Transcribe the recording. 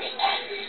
target that.